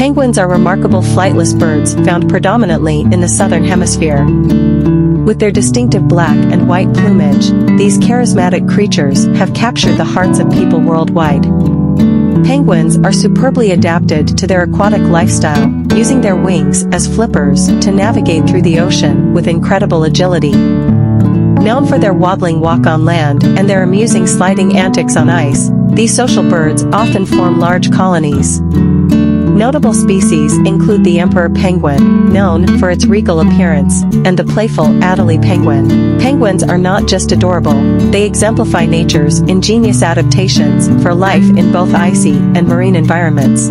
Penguins are remarkable flightless birds found predominantly in the southern hemisphere. With their distinctive black and white plumage, these charismatic creatures have captured the hearts of people worldwide. Penguins are superbly adapted to their aquatic lifestyle, using their wings as flippers to navigate through the ocean with incredible agility. Known for their wobbling walk on land and their amusing sliding antics on ice, these social birds often form large colonies. Notable species include the emperor penguin, known for its regal appearance, and the playful Adelie penguin. Penguins are not just adorable, they exemplify nature's ingenious adaptations for life in both icy and marine environments.